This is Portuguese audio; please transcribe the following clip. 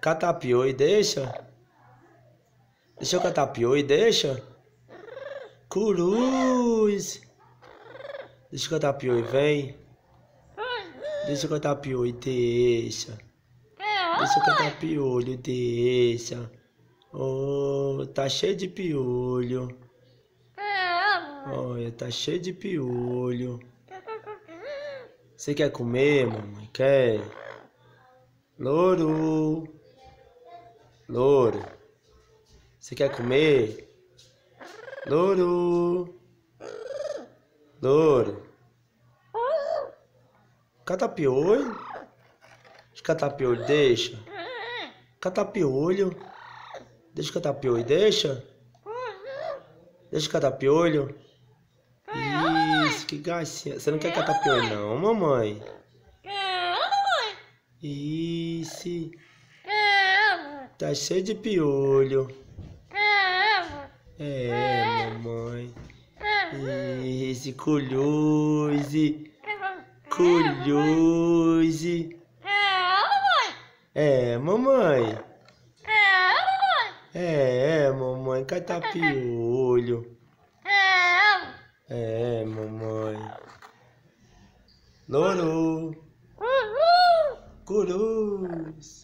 Cata e deixa. Deixa eu catar e deixa. Cruz. Deixa eu catar e vem. Deixa eu catar piolho, deixa. Deixa eu catar deixa. Oh, tá cheio de piolho. Olha, tá cheio de piolho. Você quer comer, mamãe? Quer? Louro. Louro. Você quer comer? Louro. Louro. Catapiolho? Catapiolho, deixa. Catapiolho. Deixa catapiolho, deixa. Deixa catapiolho. Isso, que gracinha. Você não quer catapiolho não, mamãe? Isso. Tá cheio de piolho. É, mamãe. Isso, culhuze. Culhuze. É, mamãe. É, mamãe, catapiolho. É, mamãe. Loro. Cruz.